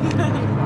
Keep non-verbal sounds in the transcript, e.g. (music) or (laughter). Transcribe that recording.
い (laughs)